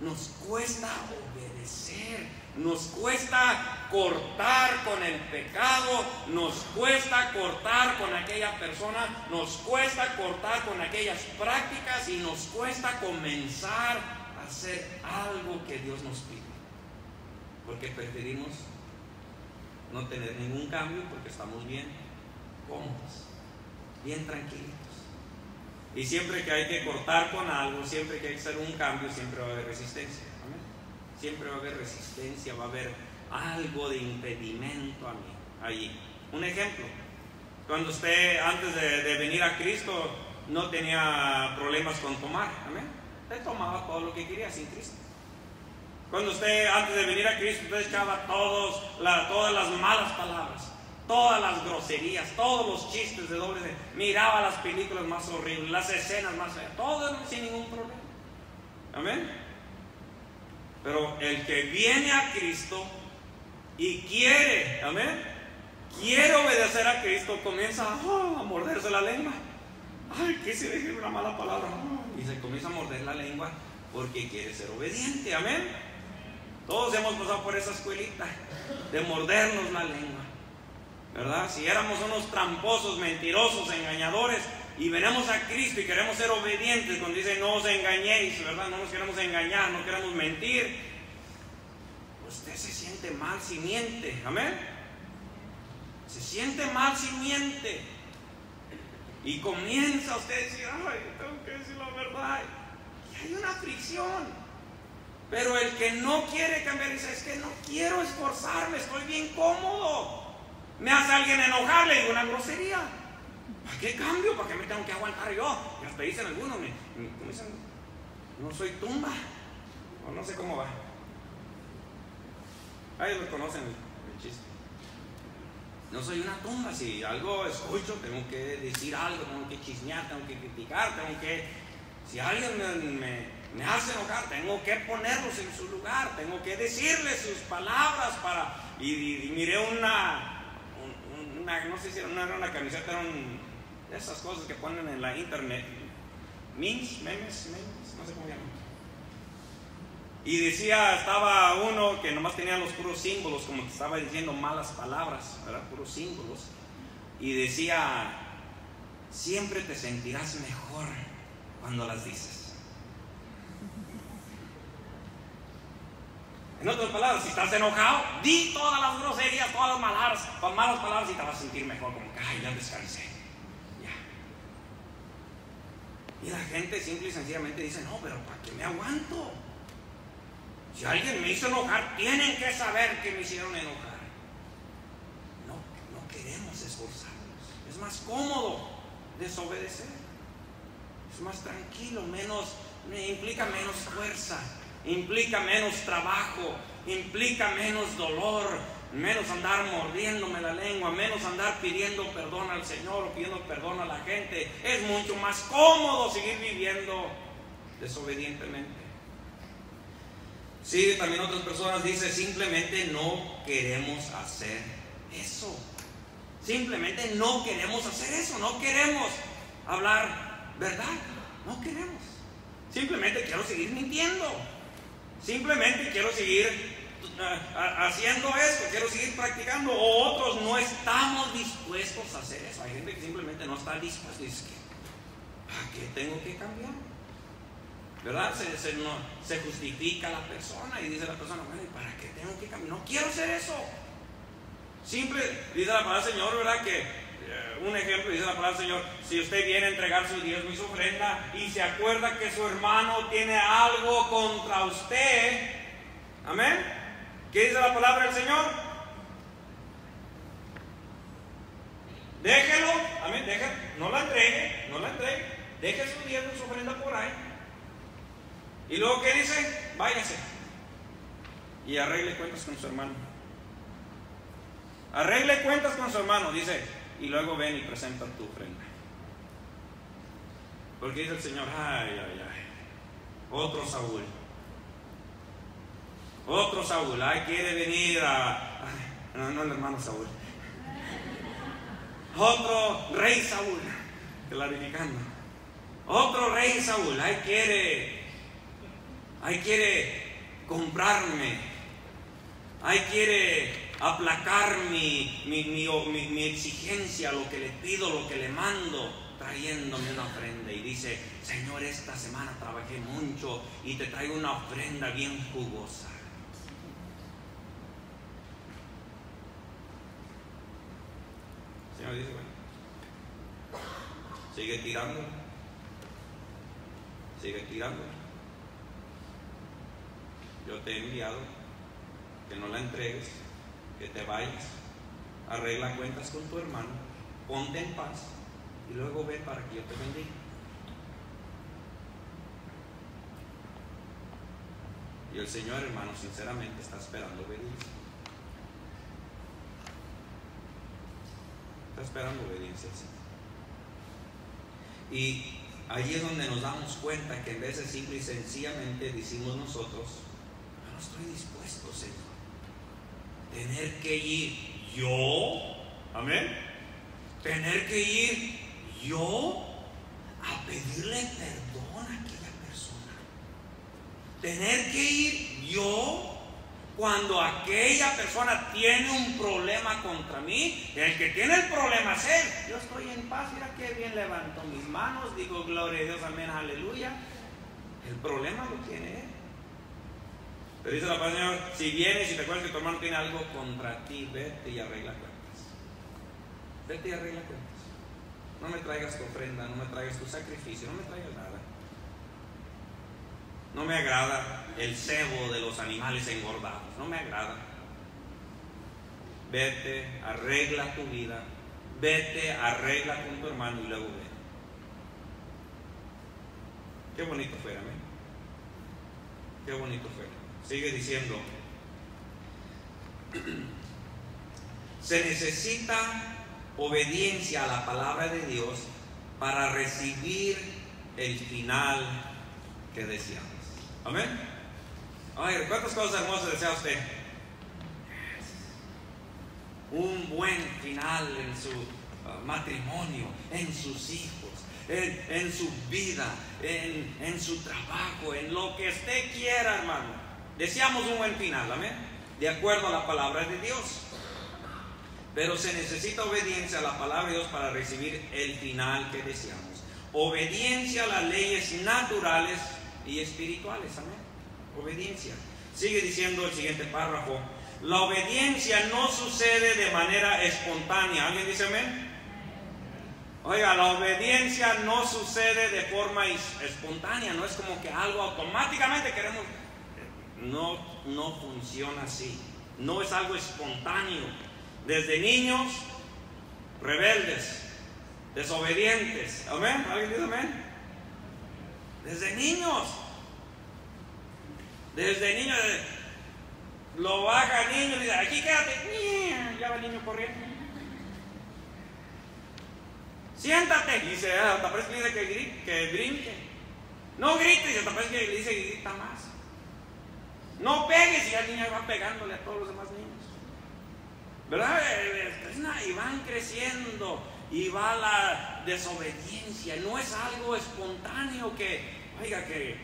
Nos cuesta obedecer. Nos cuesta cortar con el pecado, nos cuesta cortar con aquella persona, nos cuesta cortar con aquellas prácticas y nos cuesta comenzar a hacer algo que Dios nos pide. Porque preferimos no tener ningún cambio porque estamos bien cómodos, bien tranquilos. Y siempre que hay que cortar con algo, siempre que hay que hacer un cambio, siempre va a haber resistencia. Siempre va a haber resistencia, va a haber algo de impedimento a mí, allí. Un ejemplo, cuando usted antes de, venir a Cristo no tenía problemas con tomar, amén. Usted tomaba todo lo que quería sin Cristo. Cuando usted antes de venir a Cristo, usted echaba todos, todas las malas palabras, todas las groserías, todos los chistes de doble, miraba las películas más horribles, las escenas más feas, todo sin ningún problema. Amén. Pero el que viene a Cristo y quiere, amén, quiere obedecer a Cristo, comienza ah, a morderse la lengua. Ay, quise decir una mala palabra. Y se comienza a morder la lengua porque quiere ser obediente, amén. Todos hemos pasado por esa escuelita de mordernos la lengua. ¿Verdad? Si éramos unos tramposos, mentirosos, engañadores, y venimos a Cristo y queremos ser obedientes, cuando dice no os engañéis, ¿verdad? No nos queremos engañar, no queremos mentir, usted se siente mal si miente, amén. Se siente mal si miente. Y comienza usted a decir, ay, tengo que decir la verdad. Y hay una fricción. Pero el que no quiere cambiar dice, es que no quiero esforzarme, estoy bien cómodo. Me hace alguien enojar, le digo una grosería. ¿Para qué cambio? ¿Para qué me tengo que aguantar yo? Y hasta dicen algunos, me, dicen, no soy tumba. O no sé cómo va. Ahí lo conocen el, chiste. No soy una tumba, si algo escucho, tengo que decir algo, tengo que chismear, tengo que criticar, tengo que... Si alguien me, me, hace enojar, tengo que ponerlos en su lugar, tengo que decirles sus palabras para... Y, miré una, una, no sé si era una, una camiseta, era un, esas cosas que ponen en la internet, memes, memes, memes, no sé cómo llaman. Y decía, estaba uno que nomás tenía los puros símbolos, como que estaba diciendo malas palabras, ¿verdad? Puros símbolos. Y decía, siempre te sentirás mejor cuando las dices. En otras palabras, si estás enojado, di todas las groserías, todas las malas, malas palabras y te vas a sentir mejor, como que, ay, ya descansé. Y la gente simple y sencillamente dice, no, pero ¿para qué me aguanto? Si alguien me hizo enojar, tienen que saber que me hicieron enojar. No, no queremos esforzarnos. Es más cómodo desobedecer. Es más tranquilo, menos, implica menos fuerza, implica menos trabajo, implica menos dolor, menos andar mordiéndome la lengua, menos andar pidiendo perdón al Señor o pidiendo perdón a la gente. Es mucho más cómodo seguir viviendo desobedientemente. Sí, también otras personas dicen, simplemente no queremos hacer eso. Simplemente no queremos hacer eso, no queremos hablar verdad, no queremos. Simplemente quiero seguir mintiendo. Simplemente quiero seguir haciendo esto, quiero seguir practicando, otros no estamos dispuestos a hacer eso. Hay gente que simplemente no está dispuesta y dice, ¿para qué tengo que cambiar? ¿Verdad? Se, no, se justifica la persona y dice la persona, bueno, ¿y para qué tengo que cambiar? No quiero hacer eso. Simple, dice la palabra del Señor, ¿verdad? Que eh, un ejemplo, dice la palabra del Señor, si usted viene a entregar su diezmo y su ofrenda y se acuerda que su hermano tiene algo contra usted, amén ¿Qué dice la palabra del Señor? Déjelo, amén, déjelo, no la entregue, no la entregue, deje su diezmo su ofrenda por ahí. Y luego, ¿qué dice? Váyase y arregle cuentas con su hermano. Arregle cuentas con su hermano, dice, y luego ven y presenta tu ofrenda. Porque dice el Señor, ay, ay, ay, otro Saúl. Otro Saúl, ay, quiere venir a. no, no el hermano Saúl. Otro rey Saúl, clarificando. Otro rey Saúl, ay, quiere. Ay, quiere comprarme. Ahí quiere aplacar mi, mi, mi, mi, exigencia, lo que le pido, lo que le mando, trayéndome una ofrenda. Y dice, Señor, esta semana trabajé mucho y te traigo una ofrenda bien jugosa. Señor dice, bueno, sigue tirando, sigue tirando. Yo te he enviado que no la entregues, que te vayas, arregla cuentas con tu hermano, ponte en paz y luego ve para que yo te bendiga. Y el Señor, hermano, sinceramente está esperando obediencia. Está esperando obediencia Y ahí es donde nos damos cuenta que en vez de simple y sencillamente decimos nosotros, no estoy dispuesto, Señor tener que ir yo, amén, tener que ir yo a pedirle perdón a aquella persona, tener que ir yo cuando aquella persona tiene un problema contra mí, el que tiene el problema es él. Yo estoy en paz, mira qué bien levanto mis manos, digo gloria a Dios, amén, aleluya. El problema lo tiene él. Pero dice la palabra, si vienes y te acuerdas que tu hermano tiene algo contra ti, vete y arregla cuentas. Vete y arregla cuentas. No me traigas tu ofrenda, no me traigas tu sacrificio, no me traigas nada. No me agrada el cebo de los animales engordados, no me agrada. Vete, arregla tu vida, vete, arregla con tu hermano y luego ve. Qué bonito fuera, amén. Qué bonito fuera. Sigue diciendo, se necesita obediencia a la palabra de Dios para recibir el final que deseamos. Amén. Ay, ¿cuántas cosas hermosas desea usted? Un buen final en su uh, matrimonio, en sus hijos, en, su vida, en, en su trabajo, en lo que usted quiera, hermano. Deseamos un buen final, amén. De acuerdo a la palabra de Dios. Pero se necesita obediencia a la palabra de Dios para recibir el final que deseamos. Obediencia a las leyes naturales y espirituales, amén. Obediencia. Sigue diciendo el siguiente párrafo. La obediencia no sucede de manera espontánea. ¿Alguien dice amén? Oiga, la obediencia no sucede de forma espontánea, no es como que algo automáticamente queremos no, no funciona así. No es algo espontáneo. Desde niños, rebeldes, desobedientes. ¿Amén? ¿Alguien dice amén? Desde niños. Desde niños. Lo baja el niño y dice, aquí quédate. Ya va el niño corriendo. Siéntate. Y dice, ah, parece que dice que, que brinque. No grites, y hasta parece que le dice que grita más. No pegues y ya el niño va pegándole a todos los demás niños. ¿Verdad? Y van creciendo y va la desobediencia. No es algo espontáneo que, oiga, que,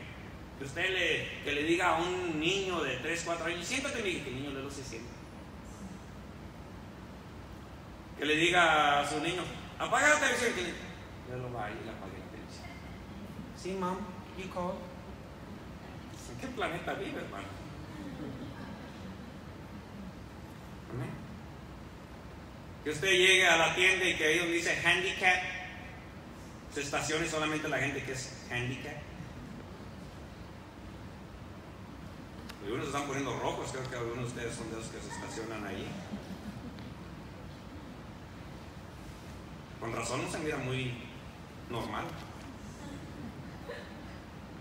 usted le, que le diga a un niño de 3, 4 años, siéntate y que el niño le lo se sienta. Que le diga a su niño, apaga la televisión, que le, lo va y le apague la televisión. Sí, mom, you call. ¿En qué planeta vive, hermano? Que usted llegue a la tienda y que ahí donde dice handicap, se estacione solamente la gente que es handicap. Algunos se están poniendo rojos, creo que algunos de ustedes son de los que se estacionan ahí. Con razón no se mira muy normal.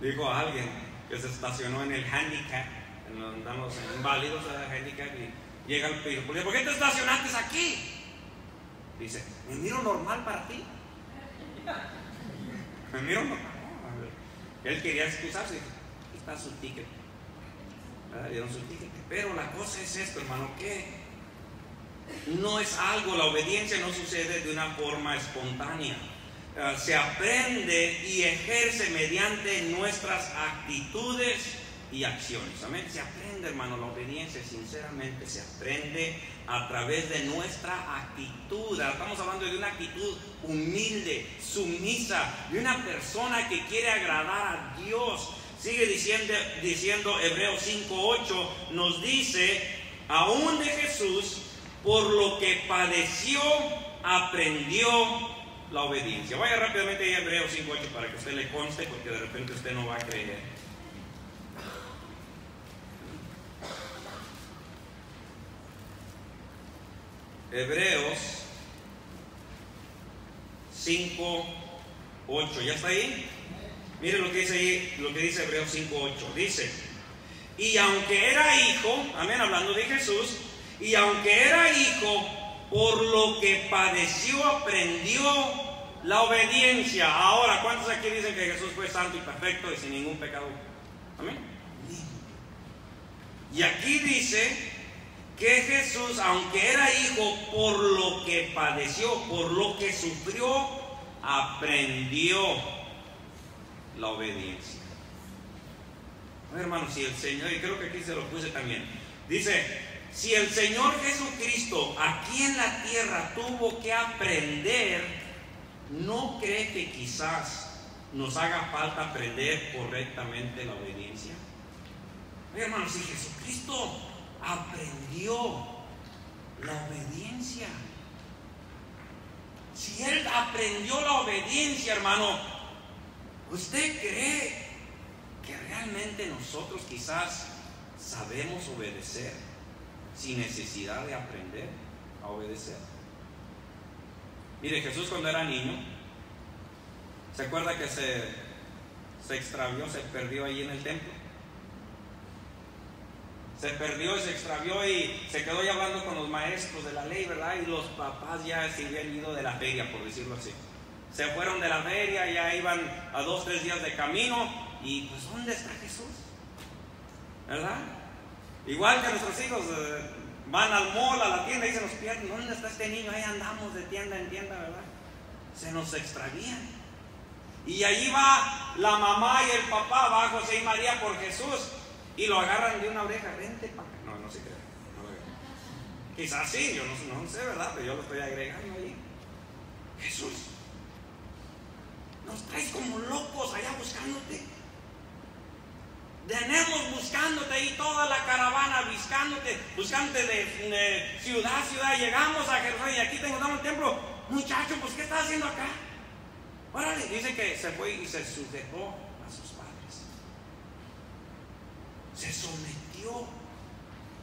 Dijo a alguien que se estacionó en el handicap, en los andamos inválidos de handicap y llega el piso. ¿Por qué te estacionaste aquí? Dice, me miro normal para ti. Me miro normal. Él quería excusarse. Está su ticket. Pero la cosa es esto, hermano, que no es algo, la obediencia no sucede de una forma espontánea. se aprende y ejerce mediante nuestras actitudes y acciones. Amén. Se aprende, hermano, la obediencia, sinceramente, se aprende a través de nuestra actitud. Estamos hablando de una actitud humilde, sumisa, de una persona que quiere agradar a Dios. Sigue diciendo, diciendo Hebreos 5.8, nos dice, aún de Jesús, por lo que padeció, aprendió la obediencia. Vaya rápidamente a Hebreos 5.8 para que usted le conste, porque de repente usted no va a creer. Hebreos 5, 8. ¿Ya está ahí? Mire lo que dice ahí, lo que dice Hebreos 5, 8. Dice, y aunque era hijo, amén, hablando de Jesús, y aunque era hijo, por lo que padeció, aprendió la obediencia. Ahora, ¿cuántos aquí dicen que Jesús fue santo y perfecto y sin ningún pecado? Amén. Y aquí dice que Jesús, aunque era hijo, por lo que padeció, por lo que sufrió, aprendió la obediencia. hermanos, si el Señor, y creo que aquí se lo puse también, dice, si el Señor Jesucristo aquí en la tierra tuvo que aprender, ¿no cree que quizás nos haga falta aprender correctamente la obediencia? hermanos, si Jesucristo aprendió la obediencia. Si él aprendió la obediencia, hermano, ¿usted cree que realmente nosotros quizás sabemos obedecer sin necesidad de aprender a obedecer? Mire, Jesús cuando era niño, ¿se acuerda que se, se extravió, se perdió ahí en el templo? se perdió y se extravió y se quedó ya hablando con los maestros de la ley, ¿verdad? Y los papás ya se habían ido de la feria, por decirlo así. Se fueron de la feria, ya iban a dos, tres días de camino y pues ¿dónde está Jesús? ¿Verdad? Igual que nuestros hijos eh, van al mall, a la tienda y se nos. ¿Dónde está este niño? Ahí andamos de tienda en tienda, ¿verdad? Se nos extravían. Y allí va la mamá y el papá, va José y María por Jesús y lo agarran de una oreja, vente para No, no se crea. Quizás sí, yo no, sé, ¿verdad? Pero yo lo estoy agregando ahí. Jesús, nos traes como locos allá buscándote. Tenemos buscándote ahí toda la caravana, buscándote, buscándote de, ciudad a ciudad. Llegamos a Jerusalén y aquí tengo el templo. Muchacho, pues ¿qué estás haciendo acá? Órale, dice que se fue y se sujetó se sometió,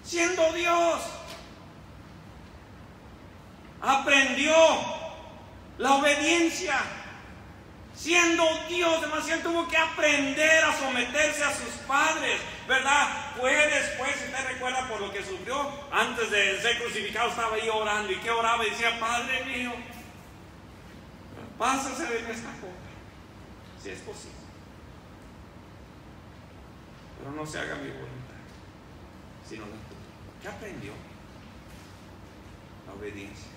siendo Dios. Aprendió la obediencia. Siendo Dios, demasiado tuvo que aprender a someterse a sus padres, ¿verdad? Fue después, si usted recuerda por lo que sufrió, antes de ser crucificado estaba ahí orando. ¿Y que oraba? Y decía, Padre mío, pásase de esta copa, si es posible no se haga mi voluntad, sino la tuya. ¿Qué aprendió? La obediencia.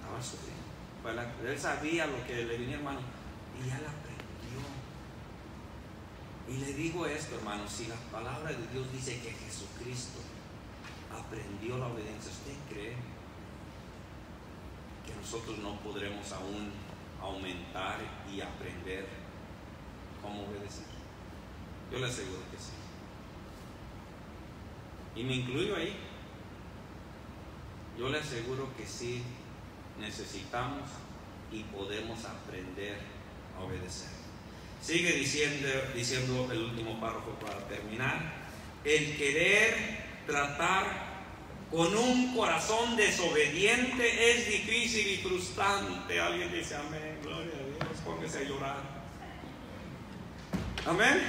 Estaba sufriendo. Él sabía lo que le venía, hermano, y ya la aprendió. Y le digo esto, hermano, si la palabra de Dios dice que Jesucristo aprendió la obediencia, ¿usted cree que nosotros no podremos aún aumentar y aprender cómo obedecer? Yo le aseguro que sí. Y me incluyo ahí. Yo le aseguro que sí necesitamos y podemos aprender a obedecer. Sigue diciendo, diciendo el último párrafo para terminar. El querer tratar con un corazón desobediente es difícil y frustrante. Alguien dice amén, gloria a Dios, póngase a llorar. Amén.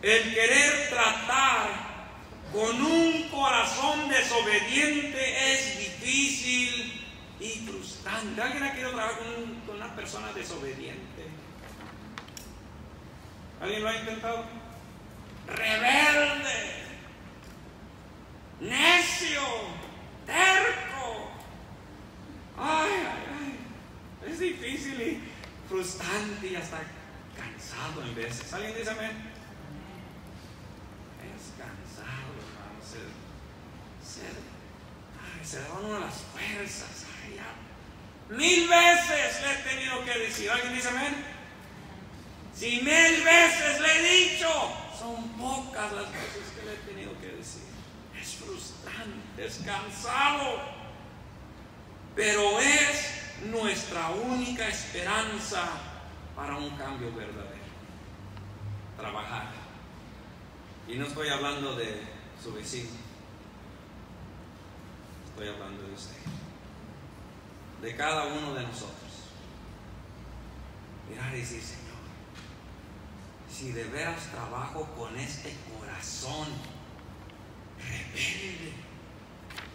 El querer tratar con un corazón desobediente es difícil y frustrante. ¿Alguien ha querido trabajar con, una persona desobediente? ¿Alguien lo ha intentado? Rebelde, necio, terco. Ay, ay, ay. Es difícil y frustrante y hasta cansado en veces. ¿Alguien dice amén? cansado, hermano. Se, se, se da uno las fuerzas. Ay, ya. Mil veces le he tenido que decir. ¿Alguien dice amén? Si mil veces le he dicho, son pocas las veces que le he tenido que decir. Es frustrante, es cansado. Pero es nuestra única esperanza para un cambio verdadero. Trabajar. Y no estoy hablando de su vecino. Hablando de usted. De cada uno de nosotros. Mirar y decir, Señor, si de veras trabajo con este corazón rebelde,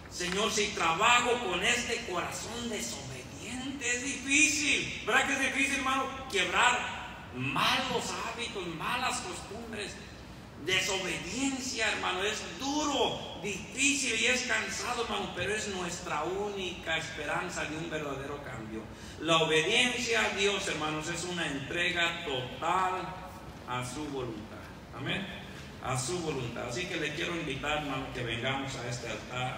Señor, si trabajo con este corazón desobediente, es difícil. ¿Verdad que es difícil, hermano? Quebrar malos hábitos, malas costumbres. Desobediencia, hermano, es duro, difícil y es cansado, hermano, pero es nuestra única esperanza de un verdadero cambio. La obediencia a Dios, hermanos, es una entrega total a su voluntad. Amén. A su voluntad. Así que le quiero invitar, hermano, que vengamos a este altar.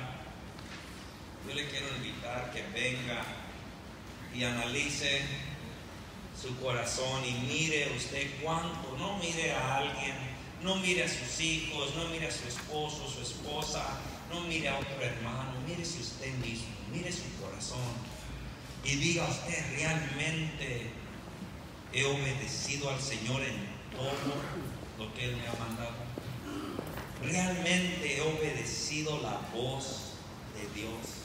Yo le quiero invitar que venga y analice su corazón y mire usted cuánto, no mire a alguien no mire a sus hijos, no mire a su esposo, su esposa, no mire a otro hermano, mírese usted mismo, mire su corazón y diga usted realmente he obedecido al Señor en todo lo que Él me ha mandado. Realmente he obedecido la voz de Dios.